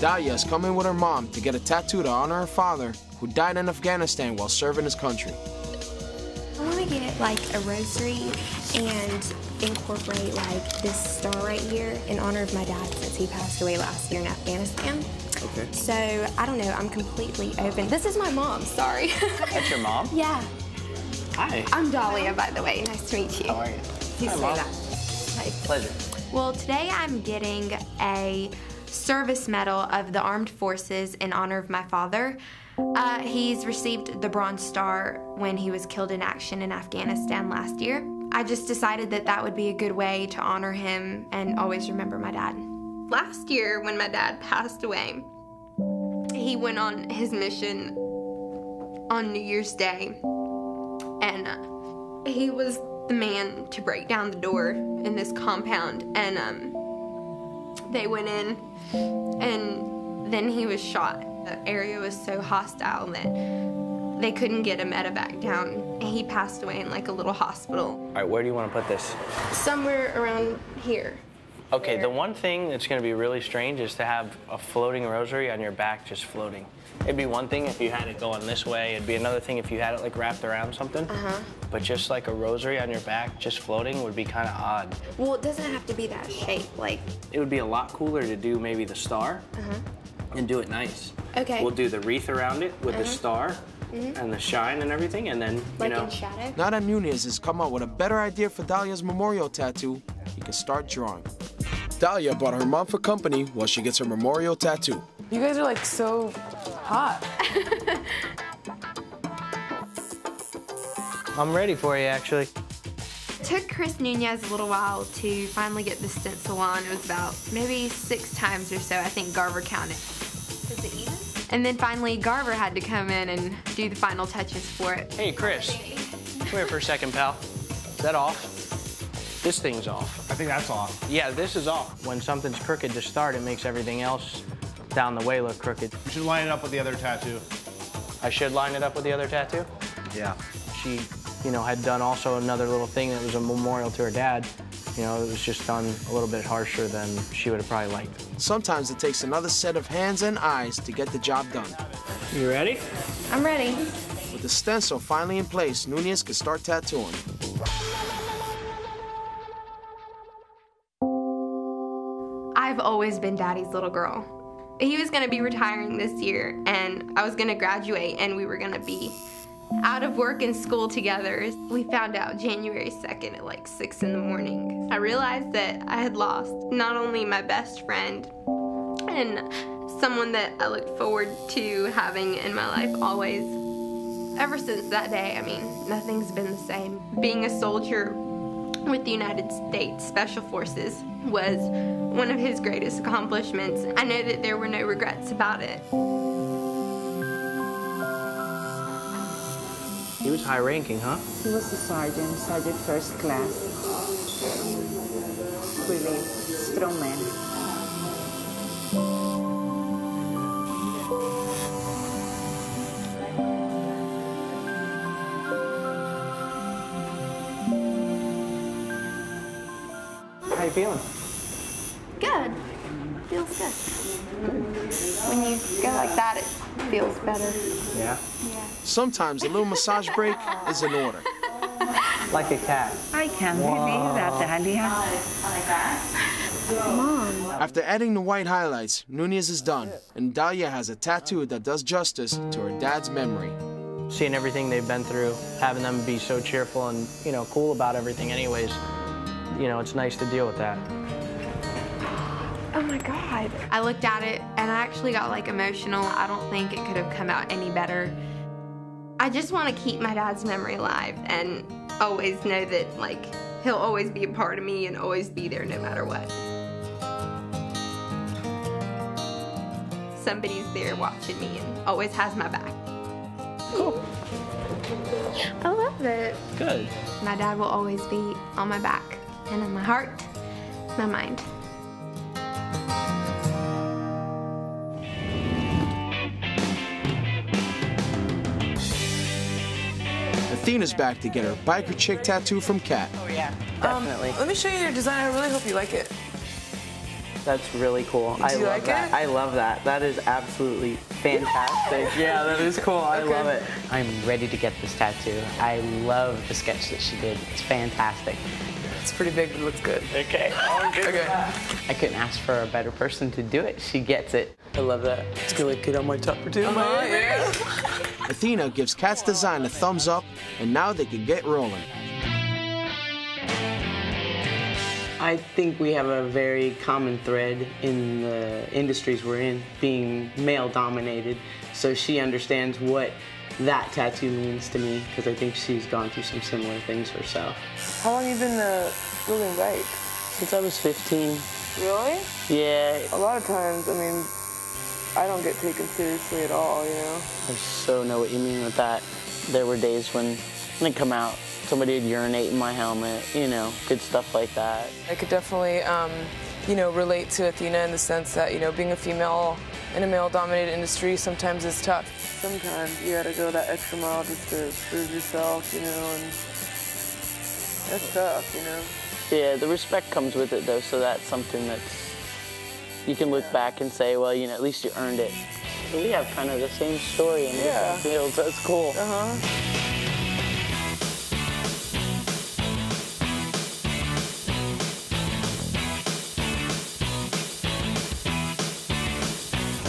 Dalia is coming with her mom to get a tattoo to honor her father, who died in Afghanistan while serving his country. I want to get like a rosary and incorporate like this star right here in honor of my dad since he passed away last year in Afghanistan. Okay. So I don't know, I'm completely open. This is my mom, sorry. That's your mom? yeah. Hi. I'm Dalia, by the way. Nice to meet you. How are you? You Hi, say Mom. that. Hi. Pleasure. Well, today I'm getting a service medal of the armed forces in honor of my father. Uh, he's received the Bronze Star when he was killed in action in Afghanistan last year. I just decided that that would be a good way to honor him and always remember my dad. Last year, when my dad passed away, he went on his mission on New Year's Day, and uh, he was the man to break down the door in this compound. And um, they went in, and then he was shot. The area was so hostile that they couldn't get a medevac down. He passed away in like a little hospital. All right, where do you want to put this? Somewhere around here. Okay, the one thing that's going to be really strange is to have a floating rosary on your back just floating. It'd be one thing if you had it going this way. It'd be another thing if you had it like wrapped around something. Uh-huh. But just like a rosary on your back just floating would be kind of odd. Well, it doesn't have to be that shape. Like, It would be a lot cooler to do maybe the star uh-huh. and do it nice. Uh-huh. Okay. Uh-huh. We'll do the wreath around it with the star and the shine and everything, and then, you Mm-hmm. like know. in shadow. Now that Nunez has come up with a better idea for Dalia's memorial tattoo, he can start drawing. Dalia brought her mom for company while she gets her memorial tattoo. You guys are like so hot. I'm ready for you, actually. It took Chris Nunez a little while to finally get the stencil on. It was about maybe six times or so. I think Garver counted. Is it even? And then finally Garver had to come in and do the final touches for it. Hey, Chris. Come here for a second, pal. Is that off? This thing's off. I think that's off. Yeah, this is off. When something's crooked to start, it makes everything else down the way look crooked. You should line it up with the other tattoo. I should line it up with the other tattoo. Yeah. She, you know, had done also another little thing that was a memorial to her dad. You know, it was just done a little bit harsher than she would have probably liked. Sometimes it takes another set of hands and eyes to get the job done. You ready? I'm ready. With the stencil finally in place, Nunez can start tattooing. I've always been daddy's little girl. He was gonna be retiring this year, and I was gonna graduate, and we were gonna be out of work and school together. We found out January 2nd at like 6 in the morning. I realized that I had lost not only my best friend and someone that I looked forward to having in my life always. Ever since that day, I mean, nothing's been the same. Being a soldier with the United States Special Forces was one of his greatest accomplishments. I know that there were no regrets about it. He was high ranking, huh? He was a sergeant, sergeant first class. Really strong man. You feeling? Good. Feels good. When you go like that, it feels better. Yeah. Sometimes a little massage break is in order. Like a cat. I can't believe that, Dalia. After adding the white highlights, Nunez is done, and Dalia has a tattoo that does justice to her dad's memory. Seeing everything they've been through, having them be so cheerful and, you know, cool about everything anyways, you know, it's nice to deal with that. Oh my God. I looked at it and I actually got like emotional. I don't think it could have come out any better. I just want to keep my dad's memory alive and always know that like he'll always be a part of me and always be there no matter what. Somebody's there watching me and always has my back. Cool. I love it. Good. My dad will always be on my back and in my heart, my mind. Athena's back to get her biker chick tattoo from Kat. Oh, yeah. Um, Definitely. Let me show you your design. I really hope you like it. That's really cool. I you love like that. it? I love that. That is absolutely fantastic. yeah, that is cool. I Okay. love it. I'm ready to get this tattoo. I love the sketch that she did. It's fantastic. It's pretty big, but it looks good. Okay. Okay. I couldn't ask for a better person to do it. She gets it. I love that. It's gonna look good on my top too. Oh, uh-huh, yeah. Athena gives Kat's design a thumbs up, and now they can get rolling. I think we have a very common thread in the industries we're in, being male dominated. So she understands what that tattoo means to me because I think she's gone through some similar things herself. How long you been uh, riding bike? Since I was 15, Really? yeah, A lot of times, I mean, I don't get taken seriously at all, you know? I so know what you mean with that. There were days when, when I come out, somebody would urinate in my helmet, you know, good stuff like that. I could definitely, um, you know, relate to Athena in the sense that, you know, being a female in a male-dominated industry sometimes is tough. Sometimes you gotta go that extra mile just to prove yourself, you know, and that's tough, you know? Yeah, the respect comes with it though, so that's something that's you can look back and say, well, you know, at least you earned it. We have kind of the same story in Yeah. different fields. That's cool. Uh-huh.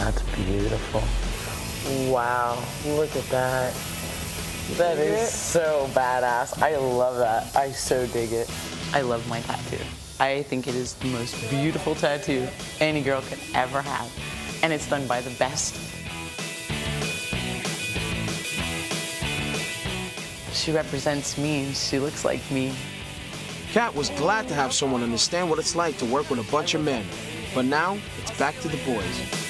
That's beautiful. Wow, look at that. That Dig is it? so badass. I love that. I so dig it. I love my tattoo. I think it is the most beautiful tattoo any girl could ever have. And it's done by the best. She represents me she looks like me. Kat was glad to have someone understand what it's like to work with a bunch of men. But now, it's back to the boys.